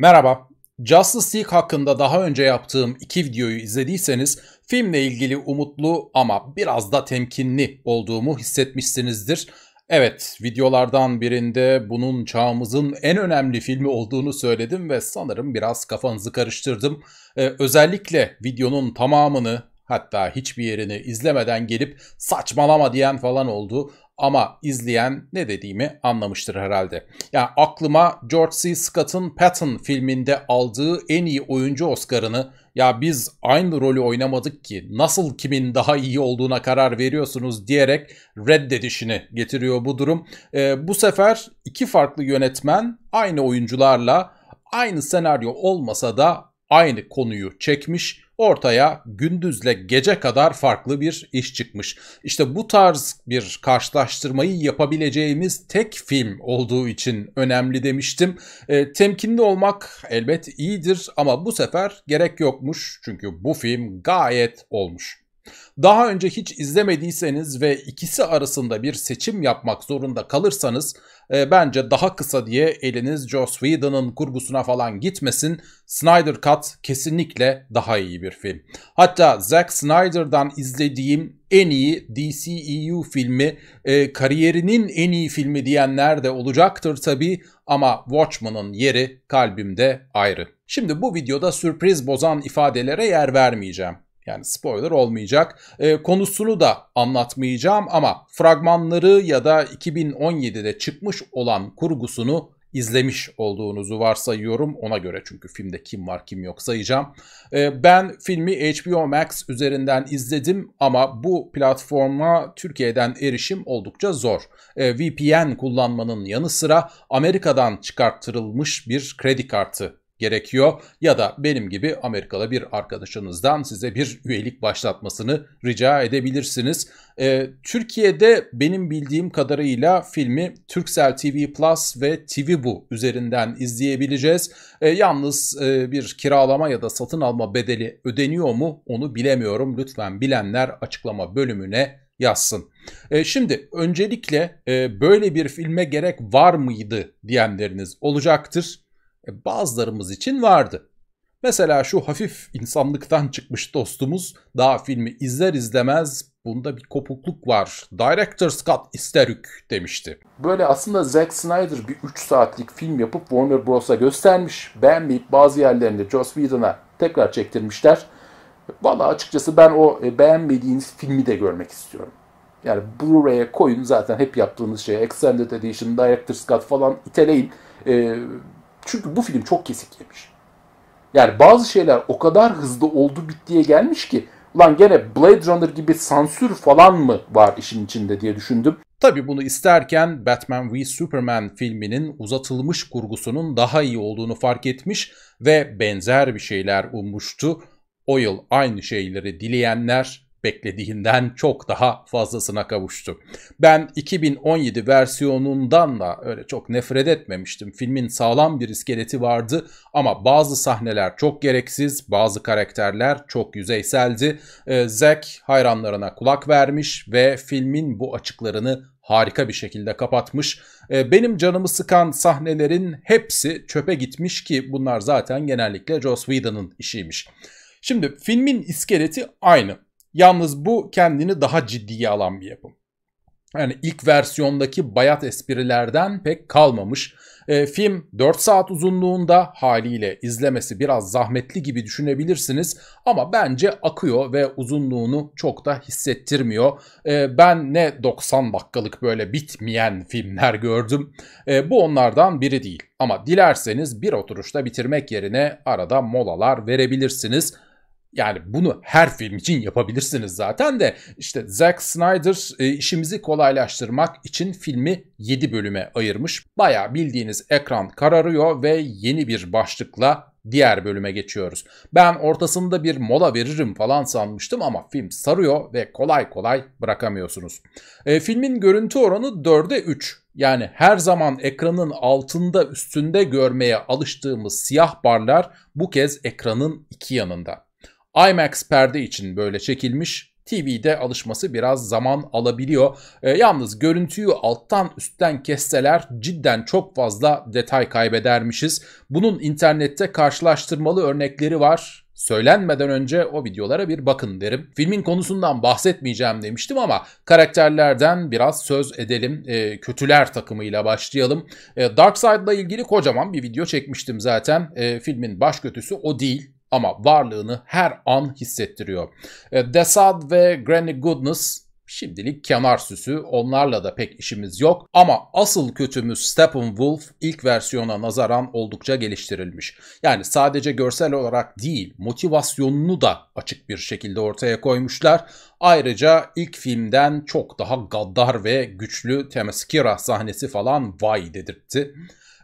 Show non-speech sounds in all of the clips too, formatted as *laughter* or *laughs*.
Merhaba. Justice League hakkında daha önce yaptığım iki videoyu izlediyseniz filmle ilgili umutlu ama biraz da temkinli olduğumu hissetmişsinizdir. Evet, videolardan birinde bunun çağımızın en önemli filmi olduğunu söyledim ve sanırım biraz kafanızı karıştırdım. Ee, özellikle videonun tamamını hatta hiçbir yerini izlemeden gelip saçmalama diyen falan oldu. Ama izleyen ne dediğimi anlamıştır herhalde. Yani aklıma George C. Scott'ın Patton filminde aldığı en iyi oyuncu Oscar'ını ya biz aynı rolü oynamadık ki nasıl kimin daha iyi olduğuna karar veriyorsunuz diyerek reddedişini getiriyor bu durum. Ee, bu sefer iki farklı yönetmen aynı oyuncularla aynı senaryo olmasa da aynı konuyu çekmiş ortaya gündüzle gece kadar farklı bir iş çıkmış. İşte bu tarz bir karşılaştırmayı yapabileceğimiz tek film olduğu için önemli demiştim. E, temkinli olmak elbet iyidir ama bu sefer gerek yokmuş çünkü bu film gayet olmuş. Daha önce hiç izlemediyseniz ve ikisi arasında bir seçim yapmak zorunda kalırsanız e, bence daha kısa diye eliniz Joss Whedon'ın kurgusuna falan gitmesin. Snyder Cut kesinlikle daha iyi bir film. Hatta Zack Snyder'dan izlediğim en iyi DCEU filmi, e, kariyerinin en iyi filmi diyenler de olacaktır tabii ama Watchmen'ın yeri kalbimde ayrı. Şimdi bu videoda sürpriz bozan ifadelere yer vermeyeceğim. Yani spoiler olmayacak. E, konusunu da anlatmayacağım ama fragmanları ya da 2017'de çıkmış olan kurgusunu izlemiş olduğunuzu varsayıyorum. Ona göre çünkü filmde kim var kim yok sayacağım. E, ben filmi HBO Max üzerinden izledim ama bu platforma Türkiye'den erişim oldukça zor. E, VPN kullanmanın yanı sıra Amerika'dan çıkarttırılmış bir kredi kartı gerekiyor ya da benim gibi Amerikalı bir arkadaşınızdan size bir üyelik başlatmasını rica edebilirsiniz. Ee, Türkiye'de benim bildiğim kadarıyla filmi Turkcell TV Plus ve TV Bu üzerinden izleyebileceğiz. Ee, yalnız e, bir kiralama ya da satın alma bedeli ödeniyor mu onu bilemiyorum. Lütfen bilenler açıklama bölümüne yazsın. E, şimdi öncelikle e, böyle bir filme gerek var mıydı diyenleriniz olacaktır. E, bazılarımız için vardı. Mesela şu hafif insanlıktan çıkmış dostumuz daha filmi izler izlemez bunda bir kopukluk var. Director Scott isterük demişti. Böyle aslında Zack Snyder bir 3 saatlik film yapıp Warner Bros'a göstermiş. Beğenmeyip bazı yerlerinde Joss Whedon'a tekrar çektirmişler. Valla açıkçası ben o e, beğenmediğiniz filmi de görmek istiyorum. Yani Blu-ray'e koyun zaten hep yaptığınız şey. Extended Edition, Director Scott falan iteleyin. Ee, çünkü bu film çok kesik yemiş. Yani bazı şeyler o kadar hızlı oldu bittiye gelmiş ki ulan gene Blade Runner gibi sansür falan mı var işin içinde diye düşündüm. Tabi bunu isterken Batman v Superman filminin uzatılmış kurgusunun daha iyi olduğunu fark etmiş ve benzer bir şeyler ummuştu. O yıl aynı şeyleri dileyenler beklediğinden çok daha fazlasına kavuştu. Ben 2017 versiyonundan da öyle çok nefret etmemiştim. Filmin sağlam bir iskeleti vardı ama bazı sahneler çok gereksiz, bazı karakterler çok yüzeyseldi. Ee, Zack hayranlarına kulak vermiş ve filmin bu açıklarını harika bir şekilde kapatmış. Ee, benim canımı sıkan sahnelerin hepsi çöpe gitmiş ki bunlar zaten genellikle Joss Whedon'ın işiymiş. Şimdi filmin iskeleti aynı. Yalnız bu kendini daha ciddiye alan bir yapım. Yani ilk versiyondaki bayat esprilerden pek kalmamış. E, film 4 saat uzunluğunda haliyle izlemesi biraz zahmetli gibi düşünebilirsiniz ama bence akıyor ve uzunluğunu çok da hissettirmiyor. E, ben ne 90 dakikalık böyle bitmeyen filmler gördüm. E, bu onlardan biri değil ama dilerseniz bir oturuşta bitirmek yerine arada molalar verebilirsiniz. Yani bunu her film için yapabilirsiniz zaten de işte Zack Snyder e, işimizi kolaylaştırmak için filmi 7 bölüme ayırmış. Baya bildiğiniz ekran kararıyor ve yeni bir başlıkla diğer bölüme geçiyoruz. Ben ortasında bir mola veririm falan sanmıştım ama film sarıyor ve kolay kolay bırakamıyorsunuz. E, filmin görüntü oranı 4'e 3. Yani her zaman ekranın altında üstünde görmeye alıştığımız siyah barlar bu kez ekranın iki yanında. IMAX perde için böyle çekilmiş TV'de alışması biraz zaman alabiliyor. E, yalnız görüntüyü alttan üstten kesseler cidden çok fazla detay kaybedermişiz. Bunun internette karşılaştırmalı örnekleri var söylenmeden önce o videolara bir bakın derim. Filmin konusundan bahsetmeyeceğim demiştim ama karakterlerden biraz söz edelim. E, kötüler takımıyla başlayalım. E, Darkseid'la ilgili kocaman bir video çekmiştim zaten. E, filmin baş kötüsü o değil ama varlığını her an hissettiriyor. Desad ve Granny Goodness Şimdilik kenar süsü onlarla da pek işimiz yok ama asıl kötümüz Steppenwolf ilk versiyona nazaran oldukça geliştirilmiş. Yani sadece görsel olarak değil motivasyonunu da açık bir şekilde ortaya koymuşlar. Ayrıca ilk filmden çok daha gaddar ve güçlü Themyscira sahnesi falan vay dedirtti.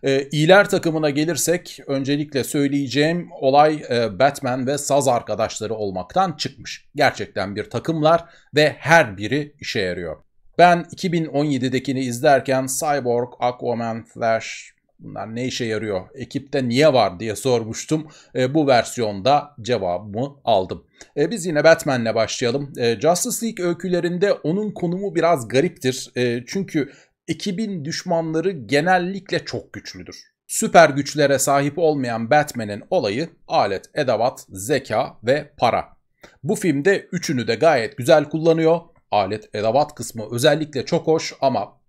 E, iyiler takımına gelirsek öncelikle söyleyeceğim olay e, Batman ve Saz arkadaşları olmaktan çıkmış. Gerçekten bir takımlar ve her biri işe yarıyor. Ben 2017'dekini izlerken Cyborg, Aquaman, Flash bunlar ne işe yarıyor? Ekipte niye var diye sormuştum. E, bu versiyonda cevabımı aldım. E, biz yine Batman'le başlayalım. E, Justice League öykülerinde onun konumu biraz gariptir. E, çünkü ekibin düşmanları genellikle çok güçlüdür. Süper güçlere sahip olmayan Batman'in olayı alet, edevat, zeka ve para. Bu filmde üçünü de gayet güzel kullanıyor. Alet, edevat kısmı özellikle çok hoş ama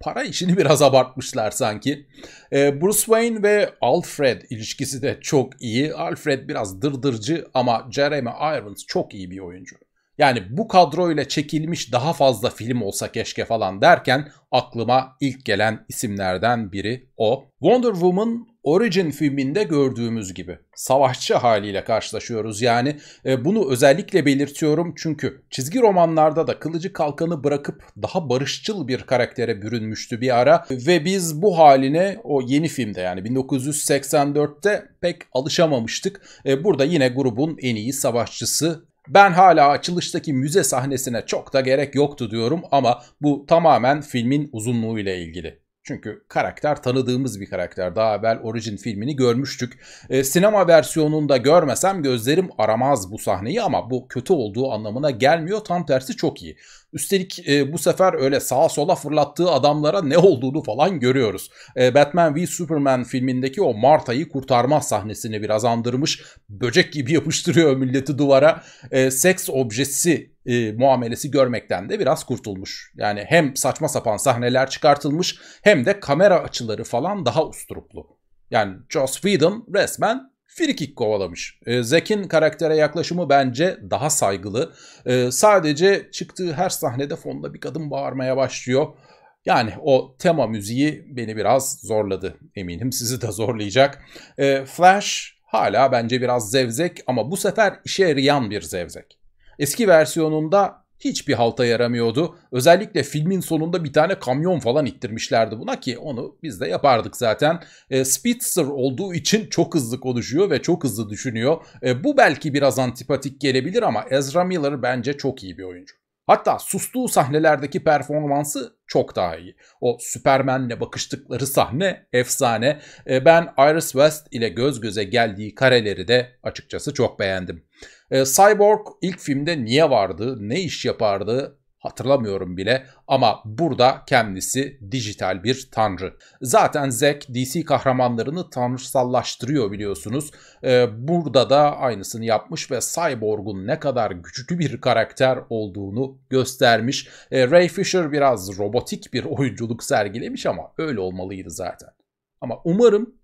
para işini *laughs* biraz abartmışlar sanki. Ee, Bruce Wayne ve Alfred ilişkisi de çok iyi. Alfred biraz dırdırcı ama Jeremy Irons çok iyi bir oyuncu. Yani bu kadroyla çekilmiş daha fazla film olsa keşke falan derken aklıma ilk gelen isimlerden biri o. Wonder Woman Origin filminde gördüğümüz gibi savaşçı haliyle karşılaşıyoruz yani. E, bunu özellikle belirtiyorum çünkü çizgi romanlarda da kılıcı kalkanı bırakıp daha barışçıl bir karaktere bürünmüştü bir ara ve biz bu haline o yeni filmde yani 1984'te pek alışamamıştık. E, burada yine grubun en iyi savaşçısı ben hala açılıştaki müze sahnesine çok da gerek yoktu diyorum ama bu tamamen filmin uzunluğuyla ilgili. Çünkü karakter tanıdığımız bir karakter. Daha evvel Origin filmini görmüştük. E, sinema versiyonunda görmesem gözlerim aramaz bu sahneyi ama bu kötü olduğu anlamına gelmiyor. Tam tersi çok iyi. Üstelik e, bu sefer öyle sağa sola fırlattığı adamlara ne olduğunu falan görüyoruz. E, Batman v Superman filmindeki o Marta'yı kurtarma sahnesini biraz andırmış. Böcek gibi yapıştırıyor milleti duvara. E, seks objesi e, muamelesi görmekten de biraz kurtulmuş. Yani hem saçma sapan sahneler çıkartılmış hem de kamera açıları falan daha usturuplu. Yani Joss Whedon resmen frikik kovalamış. E, Zack'in karaktere yaklaşımı bence daha saygılı. E, sadece çıktığı her sahnede fonda bir kadın bağırmaya başlıyor. Yani o tema müziği beni biraz zorladı. Eminim sizi de zorlayacak. E, Flash hala bence biraz zevzek ama bu sefer işe yarayan bir zevzek. Eski versiyonunda hiçbir halta yaramıyordu. Özellikle filmin sonunda bir tane kamyon falan ittirmişlerdi buna ki onu biz de yapardık zaten. E, Speedster olduğu için çok hızlı konuşuyor ve çok hızlı düşünüyor. E, bu belki biraz antipatik gelebilir ama Ezra Miller bence çok iyi bir oyuncu. Hatta sustuğu sahnelerdeki performansı çok daha iyi. O Superman'le bakıştıkları sahne efsane. E, ben Iris West ile göz göze geldiği kareleri de açıkçası çok beğendim. E, Cyborg ilk filmde niye vardı, ne iş yapardı hatırlamıyorum bile ama burada kendisi dijital bir tanrı. Zaten Zack DC kahramanlarını tanrısallaştırıyor biliyorsunuz. Ee, burada da aynısını yapmış ve Cyborg'un ne kadar güçlü bir karakter olduğunu göstermiş. Ee, Ray Fisher biraz robotik bir oyunculuk sergilemiş ama öyle olmalıydı zaten. Ama umarım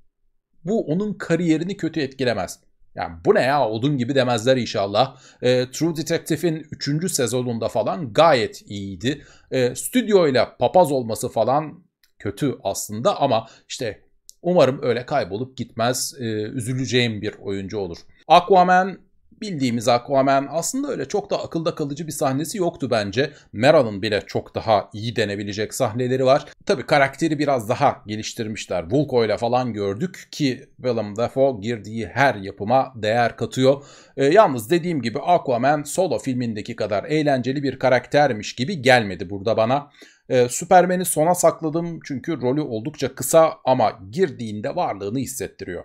bu onun kariyerini kötü etkilemez. Yani bu ne ya odun gibi demezler inşallah. E, True Detective'in 3. sezonunda falan gayet iyiydi. E, stüdyoyla papaz olması falan kötü aslında ama işte umarım öyle kaybolup gitmez. E, üzüleceğim bir oyuncu olur. Aquaman bildiğimiz Aquaman aslında öyle çok da akılda kalıcı bir sahnesi yoktu bence. Mera'nın bile çok daha iyi denebilecek sahneleri var. Tabi karakteri biraz daha geliştirmişler. Vulko ile falan gördük ki Willem Dafoe girdiği her yapıma değer katıyor. E, yalnız dediğim gibi Aquaman solo filmindeki kadar eğlenceli bir karaktermiş gibi gelmedi burada bana. E, Superman'i sona sakladım çünkü rolü oldukça kısa ama girdiğinde varlığını hissettiriyor.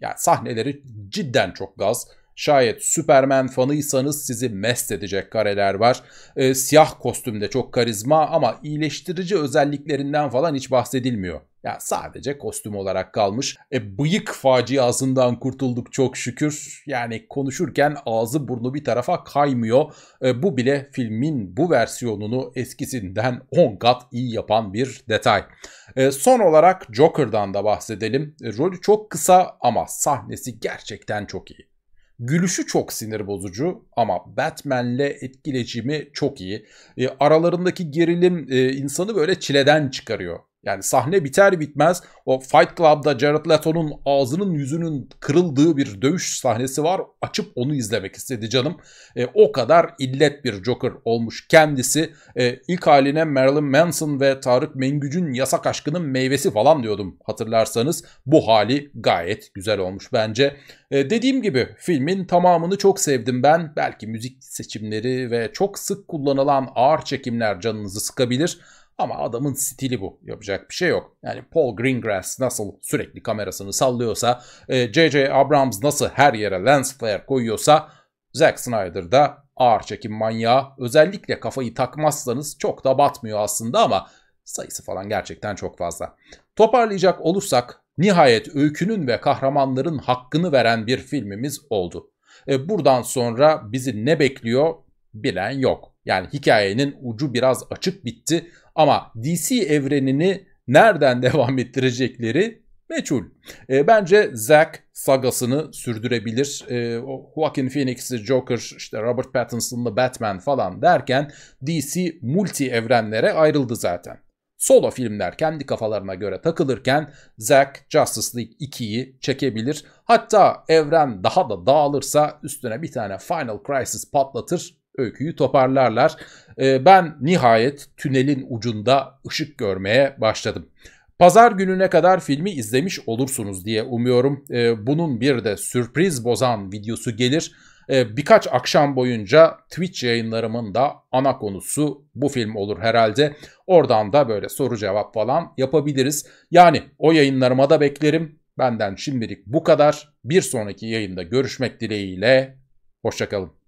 Yani sahneleri cidden çok gaz. Şayet Superman fanıysanız sizi mest edecek kareler var. E, siyah kostümde çok karizma ama iyileştirici özelliklerinden falan hiç bahsedilmiyor. Yani sadece kostüm olarak kalmış. E, bıyık faciasından kurtulduk çok şükür. Yani konuşurken ağzı burnu bir tarafa kaymıyor. E, bu bile filmin bu versiyonunu eskisinden 10 kat iyi yapan bir detay. E, son olarak Joker'dan da bahsedelim. E, rolü çok kısa ama sahnesi gerçekten çok iyi. Gülüşü çok sinir bozucu ama Batman'le etkileşimi çok iyi. E, aralarındaki gerilim e, insanı böyle çileden çıkarıyor. Yani sahne biter bitmez o Fight Club'da Jared Leto'nun ağzının yüzünün kırıldığı bir dövüş sahnesi var. Açıp onu izlemek istedi canım. E, o kadar illet bir Joker olmuş kendisi. E, ilk haline Marilyn Manson ve Tarık Mengüc'ün yasak aşkının meyvesi falan diyordum hatırlarsanız. Bu hali gayet güzel olmuş bence. E, dediğim gibi filmin tamamını çok sevdim ben. Belki müzik seçimleri ve çok sık kullanılan ağır çekimler canınızı sıkabilir. Ama adamın stili bu. Yapacak bir şey yok. Yani Paul Greengrass nasıl sürekli kamerasını sallıyorsa, J.J. E, Abrams nasıl her yere lens flare koyuyorsa, Zack Snyder da ağır çekim manyağı. Özellikle kafayı takmazsanız çok da batmıyor aslında ama sayısı falan gerçekten çok fazla. Toparlayacak olursak nihayet öykünün ve kahramanların hakkını veren bir filmimiz oldu. E, buradan sonra bizi ne bekliyor bilen yok. Yani hikayenin ucu biraz açık bitti ama DC evrenini nereden *laughs* devam ettirecekleri meçhul. E, bence Zack sagasını sürdürebilir. E, Joaquin Phoenix'i Joker, işte Robert Pattinson'lı Batman falan derken DC multi evrenlere ayrıldı zaten. Solo filmler kendi kafalarına göre takılırken Zack Justice League 2'yi çekebilir. Hatta evren daha da dağılırsa üstüne bir tane Final Crisis patlatır öyküyü toparlarlar. Ee, ben nihayet tünelin ucunda ışık görmeye başladım. Pazar gününe kadar filmi izlemiş olursunuz diye umuyorum. Ee, bunun bir de sürpriz bozan videosu gelir. Ee, birkaç akşam boyunca Twitch yayınlarımın da ana konusu bu film olur herhalde. Oradan da böyle soru cevap falan yapabiliriz. Yani o yayınlarıma da beklerim. Benden şimdilik bu kadar. Bir sonraki yayında görüşmek dileğiyle. Hoşçakalın.